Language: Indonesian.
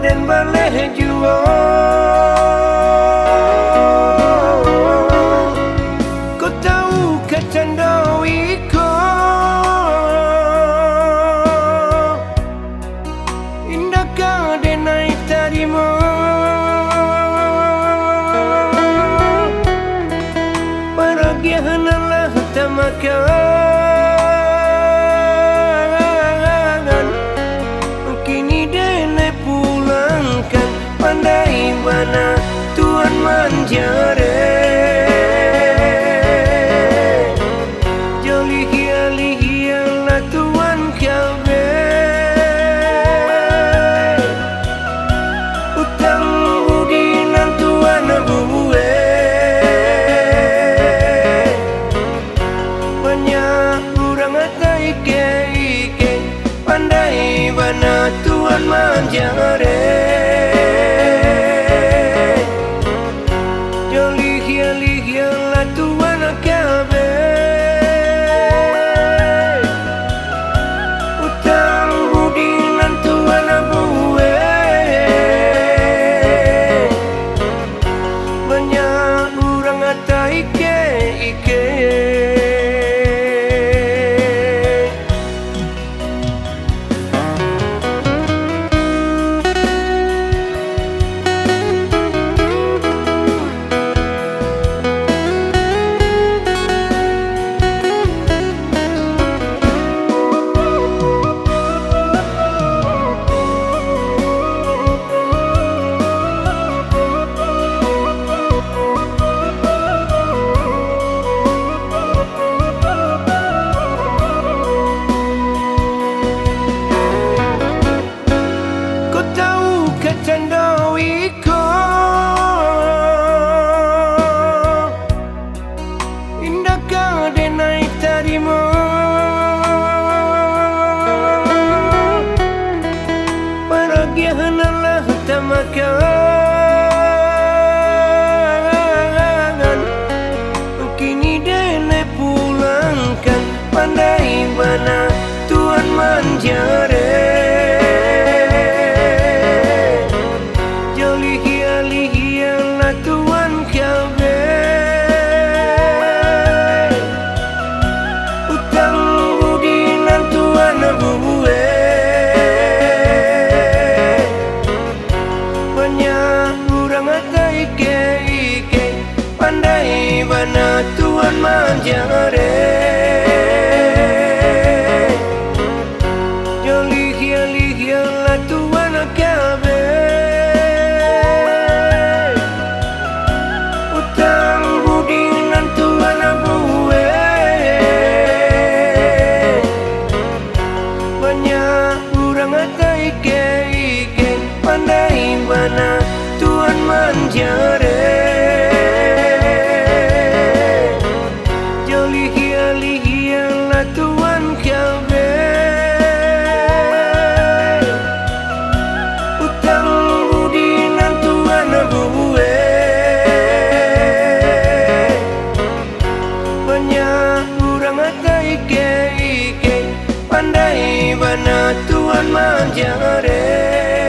dan berleh jua. Makan Kini dene pulangkan. Pandai mana Tuhan manjare bana Tuhan Pandai mana Tuhan manjare Joli hiali hiala Tuhan kabe Utang budi nan Tuhan buwe Banyak orang atai ike ike Pandai bana Tuhan manjare nya kurang atai ke ike pandai bana tuan manjare